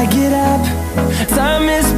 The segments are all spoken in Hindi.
I get up, time is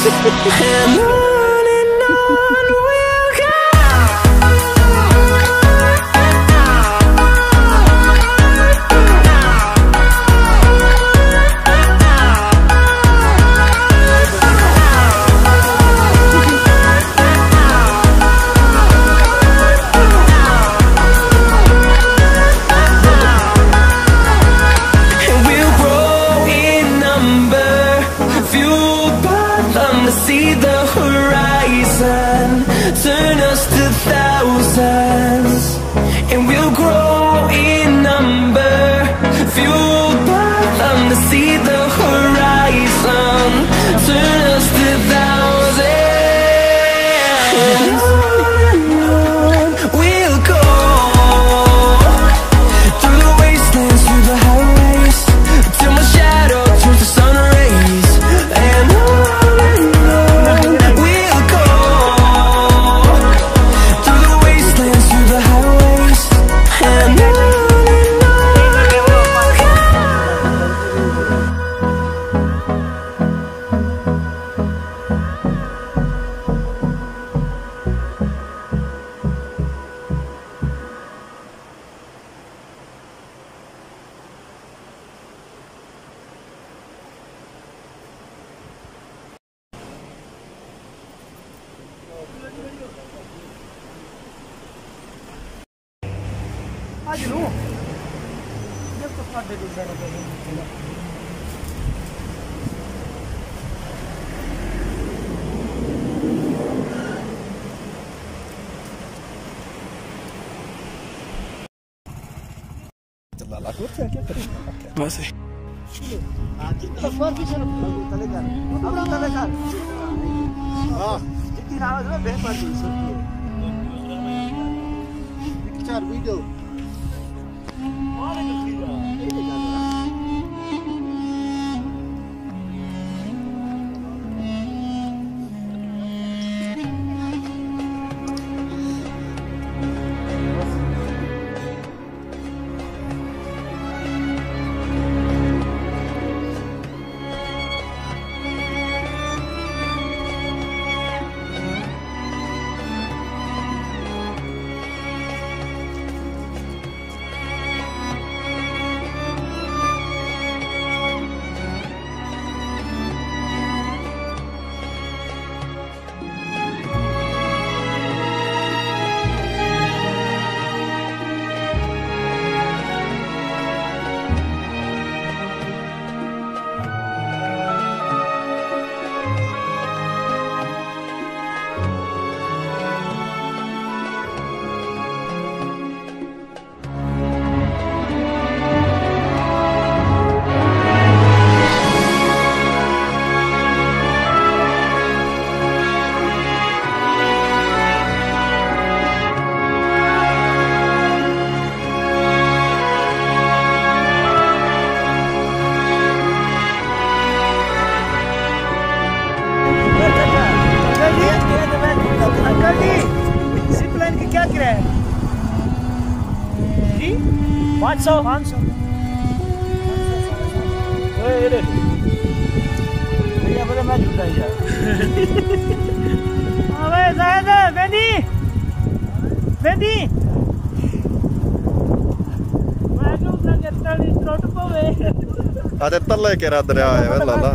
and on and on. Você aqui é treta. Passa aí. Tá fora, bicho. Tá ligado. Tá tá ligado. Ó. Tem que tirar ela bem, Padrinho. Isso aqui. Tem que tirar o vídeo. Bora, meu filho. 500 500 ਓਏ ਇਹਦੇ ਇਹ ਬੜਾ ਮੈਂ ਜੁੱਦਾ ਯਾਰ ਆਵੇ ਜ਼ਾਇਦ ਵੈਂਦੀ ਵੈਂਦੀ ਮੈਂ ਜੁੱਦਾ ਕਿੱਟਾ ਦੀ ਤਰੋਟ ਪਵੇ ਆ ਤੇ ਤੱਲੇ ਕੇ ਰਾ ਦਰਿਆ ਆਇਆ ਵੇ ਲਾਲਾ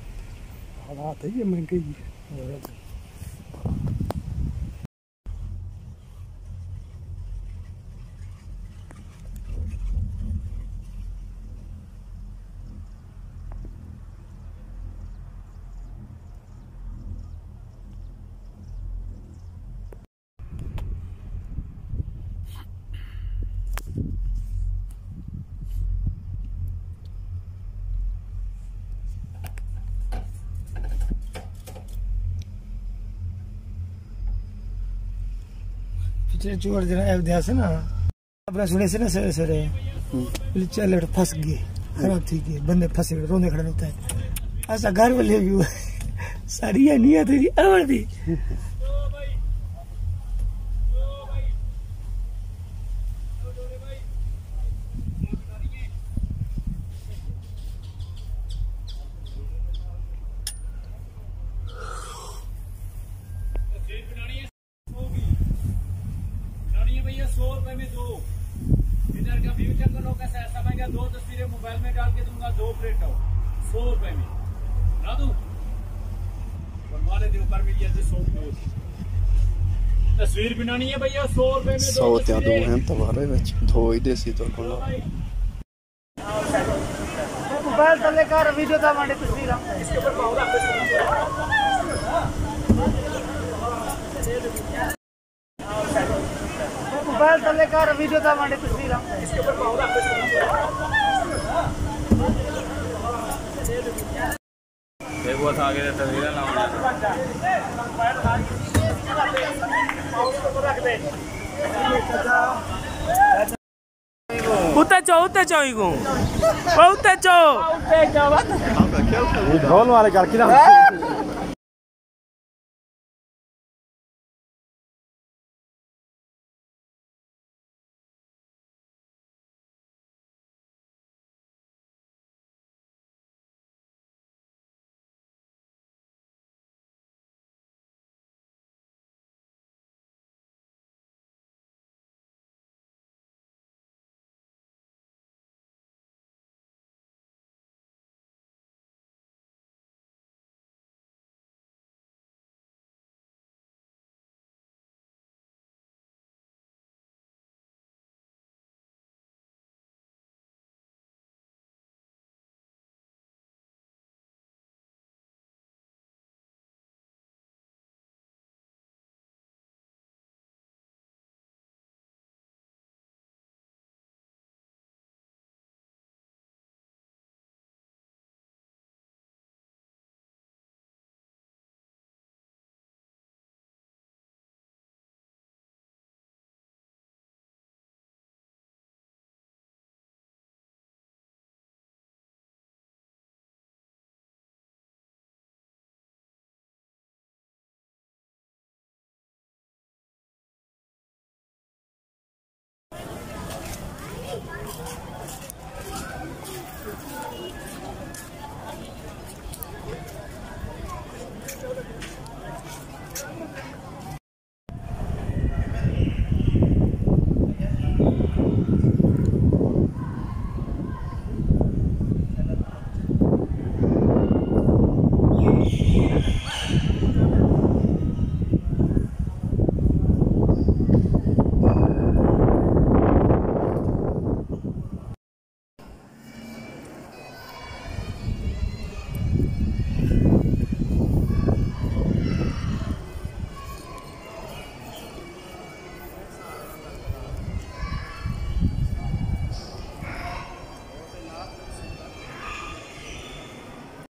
là tí mình mấy cái gì. चोर दिन अयोध्या से ना? अपना सुने से ना सवेरे सरे चल लड़ फंस गए। खराब थी गए। बंदे फंसे रोने खड़ा होता है। ऐसा घर वाले भी हुआ सारी आती अवर दी बनानी है भैया सौ रुपए में दो इधर का व्यू चेक करो कैसा है समय का दो में डाल के दूँगा दो प्लेट हो सौ रुपए में। ना दू? बनवाने के ऊपर भी जैसे सौ प्लेट तस्वीर बनानी है भैया सौ रुपए में सौ त्या दो हैं तुम्हारे विच दो ही देसी तो हाँ कोला मोबाइल तो लेकर वीडियो दा मांडे तस्वीर इसके ऊपर पाऊँगा मोबाइल तो लेकर वीडियो दा मांडे तस्वीर इसके ऊपर पाऊँगा देखो बस आगे तस्वीरें लाऊँगा उतर जाओ उतर जाओ इको उतर जाओ ढोल वाले कर